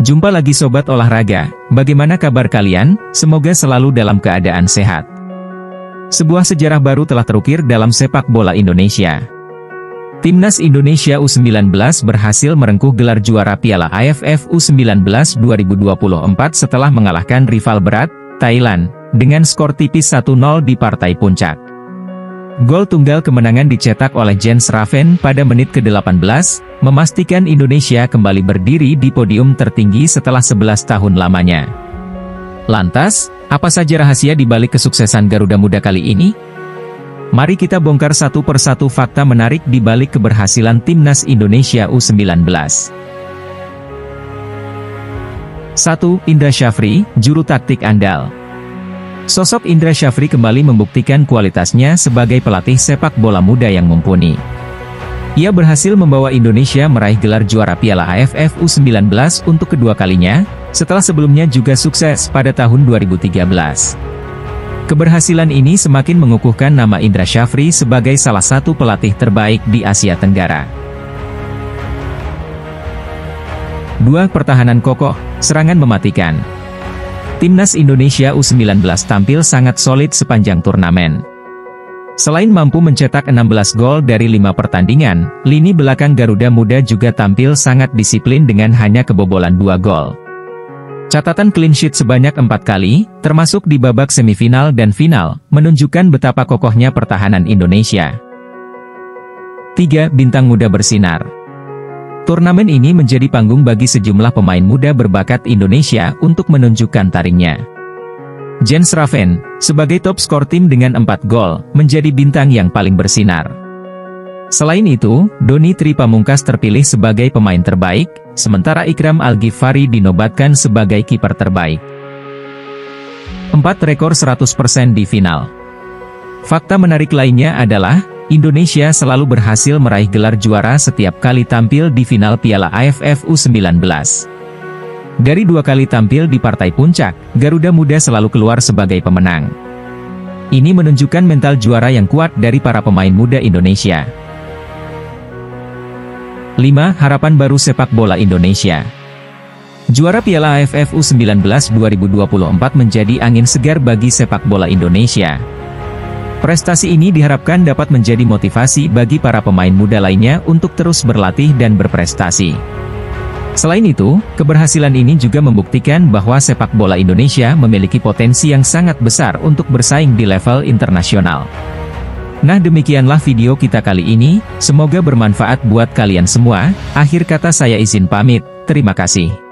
Jumpa lagi Sobat Olahraga, bagaimana kabar kalian? Semoga selalu dalam keadaan sehat. Sebuah sejarah baru telah terukir dalam sepak bola Indonesia. Timnas Indonesia U19 berhasil merengkuh gelar juara Piala AFF U19 2024 setelah mengalahkan rival berat, Thailand, dengan skor tipis 1-0 di partai puncak. Gol tunggal kemenangan dicetak oleh Jens Raven pada menit ke-18, memastikan Indonesia kembali berdiri di podium tertinggi setelah 11 tahun lamanya. Lantas, apa saja rahasia di balik kesuksesan Garuda Muda kali ini? Mari kita bongkar satu persatu fakta menarik di balik keberhasilan Timnas Indonesia U19. 1. Indra Syafri, Juru Taktik Andal Sosok Indra Syafri kembali membuktikan kualitasnya sebagai pelatih sepak bola muda yang mumpuni. Ia berhasil membawa Indonesia meraih gelar juara Piala AFF U19 untuk kedua kalinya, setelah sebelumnya juga sukses pada tahun 2013. Keberhasilan ini semakin mengukuhkan nama Indra Syafri sebagai salah satu pelatih terbaik di Asia Tenggara. 2. Pertahanan kokoh, serangan mematikan. Timnas Indonesia U19 tampil sangat solid sepanjang turnamen. Selain mampu mencetak 16 gol dari 5 pertandingan, lini belakang Garuda Muda juga tampil sangat disiplin dengan hanya kebobolan 2 gol. Catatan clean sheet sebanyak 4 kali, termasuk di babak semifinal dan final, menunjukkan betapa kokohnya pertahanan Indonesia. 3. Bintang muda bersinar Turnamen ini menjadi panggung bagi sejumlah pemain muda berbakat Indonesia untuk menunjukkan taringnya. Jens Raven, sebagai top skor tim dengan 4 gol, menjadi bintang yang paling bersinar. Selain itu, Doni Tri Pamungkas terpilih sebagai pemain terbaik, sementara Ikram Al-Ghifari dinobatkan sebagai kiper terbaik. 4 rekor 100% di final. Fakta menarik lainnya adalah, Indonesia selalu berhasil meraih gelar juara setiap kali tampil di final Piala AFF U19. Dari dua kali tampil di partai puncak, Garuda Muda selalu keluar sebagai pemenang. Ini menunjukkan mental juara yang kuat dari para pemain muda Indonesia. 5. Harapan baru sepak bola Indonesia Juara Piala AFF U19 2024 menjadi angin segar bagi sepak bola Indonesia. Prestasi ini diharapkan dapat menjadi motivasi bagi para pemain muda lainnya untuk terus berlatih dan berprestasi. Selain itu, keberhasilan ini juga membuktikan bahwa sepak bola Indonesia memiliki potensi yang sangat besar untuk bersaing di level internasional. Nah demikianlah video kita kali ini, semoga bermanfaat buat kalian semua, akhir kata saya izin pamit, terima kasih.